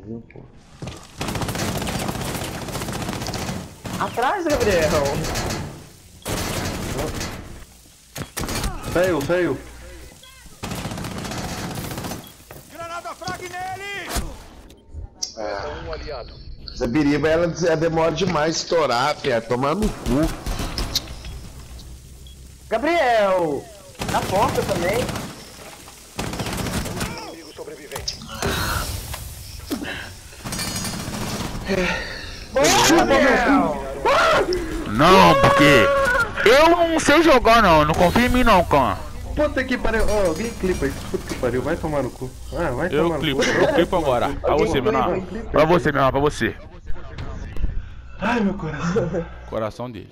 Viu, pô? Atrás, Gabriel. Saiu, saiu. Granada frag nele! Um aliado. Essa biriba ela, ela demora demais estourar, fia. Tomar no cu. Gabriel. Na porta também. Não, porque eu não sei jogar não, não confia em mim não, cara. Puta que pariu. Ó, alguém clipa isso. Puta que pariu. Vai tomar no cu. Ah, vai Eu tomar no clipo, cu. eu clipo agora. Pra você, menor. Pra você, menor, pra você. Ai, meu coração. Coração dele.